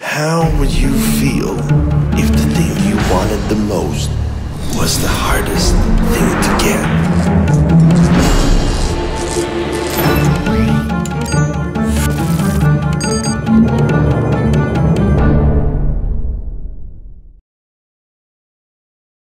How would you feel if the thing you wanted the most was the hardest?